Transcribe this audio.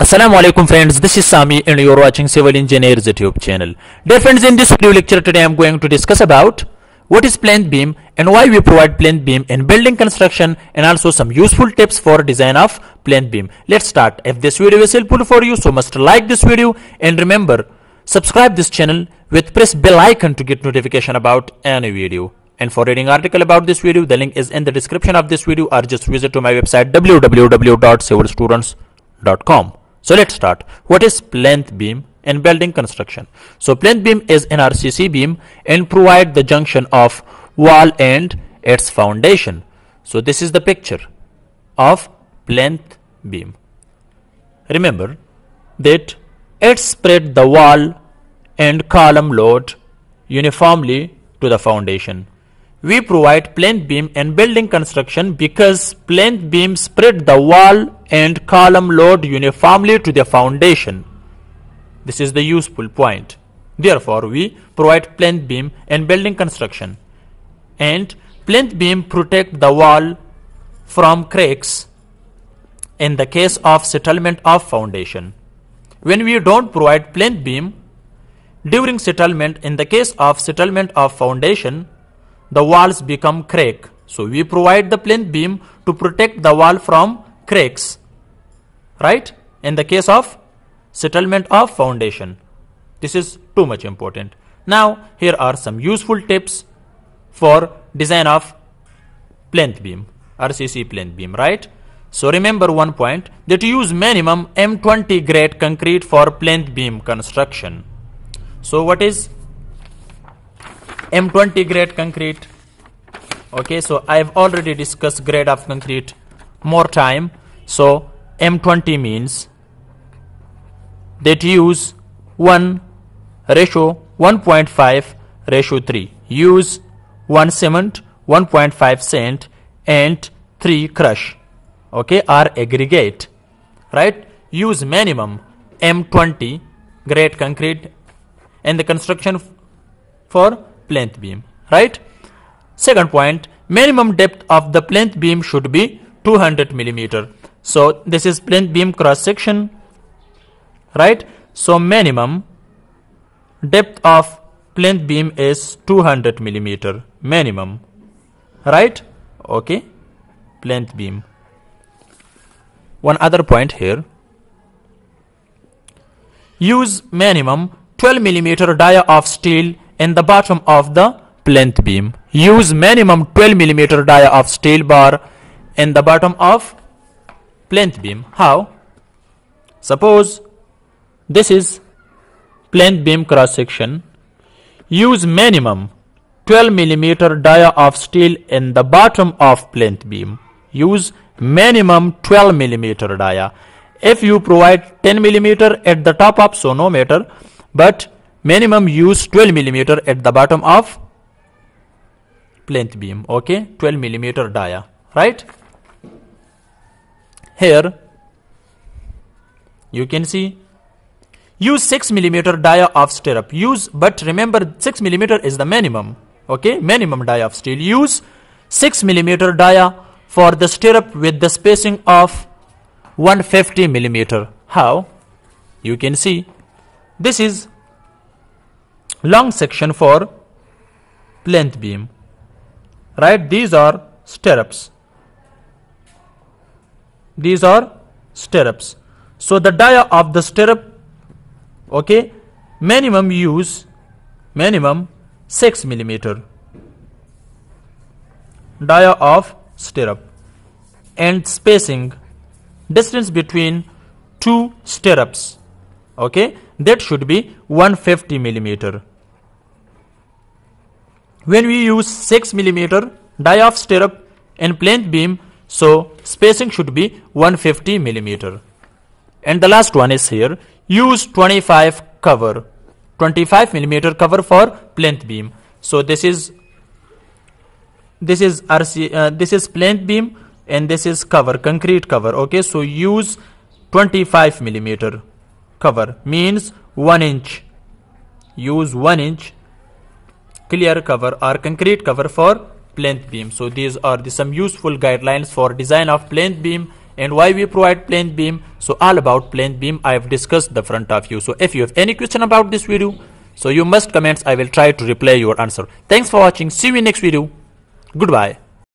Assalamu alaikum friends, this is Sami and you are watching Civil Engineers YouTube channel. Dear friends, in this video lecture today I am going to discuss about what is plinth beam and why we provide plinth beam in building construction and also some useful tips for design of plinth beam. Let's start. If this video is helpful for you, so must like this video and remember subscribe this channel with press bell icon to get notification about any video. And for reading article about this video, the link is in the description of this video or just visit to my website www.civilstudents.com. So let's start. What is plinth beam in building construction? So plinth beam is an RCC beam and provide the junction of wall and its foundation. So this is the picture of plinth beam. Remember that it spread the wall and column load uniformly to the foundation. We provide plinth beam in building construction because plinth beam spread the wall and column load uniformly to the foundation. This is the useful point. Therefore, we provide plinth beam in building construction. And plinth beam protect the wall from cracks in the case of settlement of foundation. When we don't provide plinth beam during settlement in the case of settlement of foundation, the walls become crack. So we provide the plinth beam to protect the wall from cracks. Right? In the case of settlement of foundation. This is too much important. Now here are some useful tips for design of plinth beam, RCC plinth beam, right? So remember one point that use minimum M20 grade concrete for plinth beam construction. So what is M20 grade concrete? Okay, so I've already discussed grade of concrete more time. So M20 means that use 1 ratio 1.5 ratio 3. Use 1 cement, 1.5 sand and 3 crush. Okay, or aggregate. Right? Use minimum M20 grade concrete and the construction for plinth beam. Right? Second point, minimum depth of the plinth beam should be 200 millimeter. So this is plinth beam cross section, right? So minimum depth of plinth beam is 200 millimeter minimum, right? Okay, plinth beam. One other point here. Use minimum 12 millimeter dia of steel in the bottom of the plinth beam. Use minimum 12 millimeter dia of steel bar in the bottom of plinth beam. How? Suppose this is plinth beam cross section. Use minimum 12 millimeter dia of steel in the bottom of plinth beam. Use minimum 12 millimeter dia. If you provide 10 millimeter at the top of so no matter, but minimum use 12 millimeter at the bottom of plinth beam. Okay, 12 millimeter dia, right? Here. You can see. Use 6 millimeter dia of stirrup. Use but remember 6 millimeter is the minimum. Okay? Minimum dia of steel. Use 6 millimeter dia for the stirrup with the spacing of 150 millimeter. How? You can see. This is long section for plinth beam. Right? These are stirrups these are stirrups. So the dia of the stirrup okay minimum use minimum 6 millimeter. Dia of stirrup. And spacing distance between two stirrups okay that should be 150 millimeter. When we use 6 millimeter dia of stirrup and plinth beam so spacing should be 150 millimeter. And the last one is here. Use 25 cover. 25 millimeter cover for plinth beam. So this is this is RC uh, this is plinth beam and this is cover concrete cover. Okay so use 25 millimeter cover. Means 1 inch. Use 1 inch clear cover or concrete cover for plinth beam. So these are the some useful guidelines for design of plinth beam and why we provide plinth beam. So all about plinth beam i have discussed the front of you. So if you have any question about this video so you must comments i will try to reply your answer. Thanks for watching. See you in next video. Goodbye